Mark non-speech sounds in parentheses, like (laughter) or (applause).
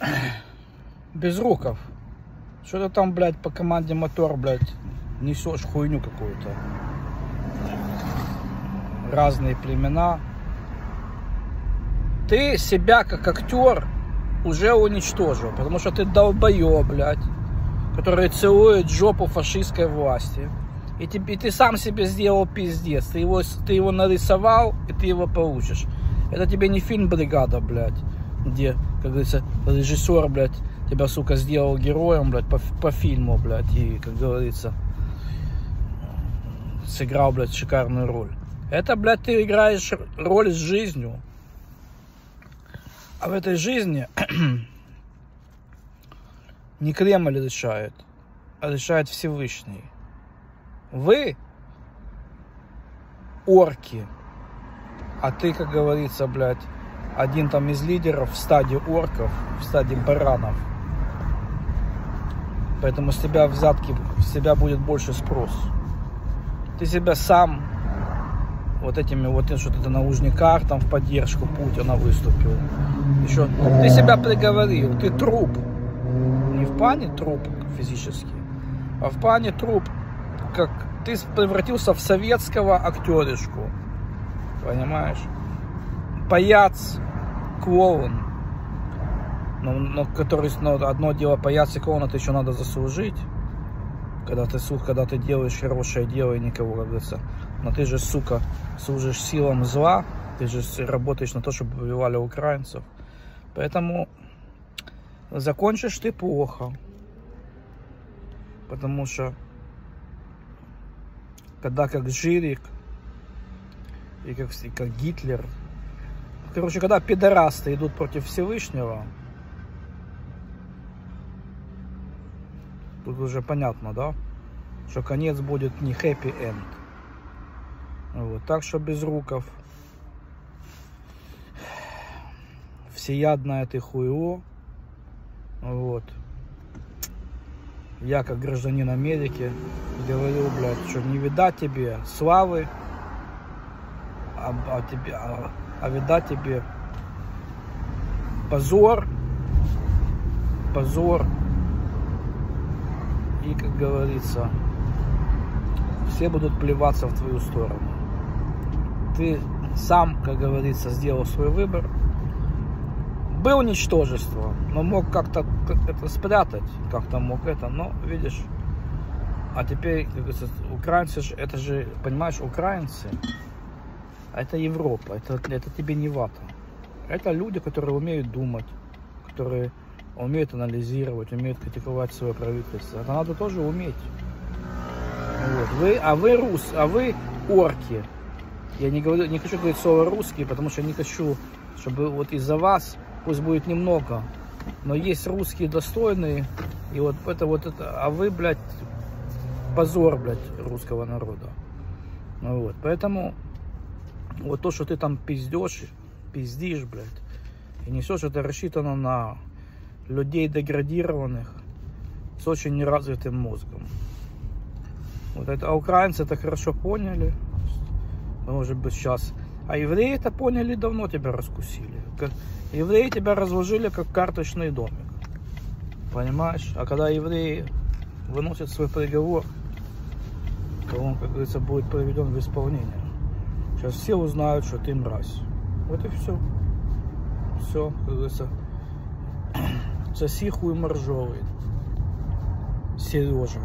(clears throat) Безруков. Что ты там, блядь, по команде мотор, блядь, несешь хуйню какую-то. Разные племена. Ты себя как актер уже уничтожил, потому что ты долбоеб, блядь, который целует жопу фашистской власти. И ты, и ты сам себе сделал пиздец. Ты его, ты его нарисовал, и ты его получишь. Это тебе не фильм «Бригада», блядь, где, как говорится, режиссер, блядь, тебя, сука, сделал героем, блядь, по, по фильму, блядь, и, как говорится, сыграл, блядь, шикарную роль. Это, блядь, ты играешь роль с жизнью. А в этой жизни (clears throat) не Кремль решает, а решает Всевышний. Вы орки, а ты, как говорится, блядь, один там из лидеров в стадии орков, в стадии баранов. Поэтому с тебя взятки, с тебя будет больше спрос. Ты себя сам вот этими вот, что ты на Лужниках там в поддержку Путина выступил. Еще ты себя приговорил, ты труп. Не в плане труп физически, а в плане труп, как ты превратился в советского актеришку. Понимаешь? Паяц, клоун. Но, но который, но одно дело паяц и клоун, это еще надо заслужить. Когда ты, когда ты делаешь хорошее дело и никого, как говорится. Но ты же, сука, служишь силам зла. Ты же работаешь на то, чтобы убивали украинцев. Поэтому закончишь ты плохо. Потому что когда как Жирик и как, и как Гитлер, короче, когда пидорасты идут против Всевышнего, тут уже понятно, да, что конец будет не happy end. Вот, так что без руков. Всеядное ты хуйло. Вот. Я, как гражданин Америки, говорю, блядь, что не видать тебе славы, а, а, тебе, а, а видать тебе позор, позор. И, как говорится, все будут плеваться в твою сторону. Ты сам, как говорится, сделал свой выбор. Был ничтожество, но мог как-то это спрятать, как-то мог это, но видишь, а теперь, как говорится, украинцы это же, понимаешь, украинцы, это Европа, это, это тебе не вата. Это люди, которые умеют думать, которые умеют анализировать, умеют критиковать свое правительство. Это надо тоже уметь. Вот. Вы, а вы рус, а вы орки. Я не, говорю, не хочу говорить слово русские, потому что не хочу, чтобы вот из-за вас, пусть будет немного, но есть русские достойные, и вот это вот это, а вы, блядь, позор, блядь, русского народа. Ну вот, поэтому вот то, что ты там пиздешь, пиздишь, блядь, и несешь, это рассчитано на людей деградированных с очень неразвитым мозгом. Вот это, а украинцы это хорошо поняли, может быть сейчас. А евреи это поняли давно тебя раскусили. Евреи тебя разложили как карточный домик. Понимаешь? А когда евреи выносят свой приговор, то он, как говорится, будет проведен в исполнение. Сейчас все узнают, что ты мразь. Вот и все. Все, как говорится. Соси хуй моржовый. Сережа.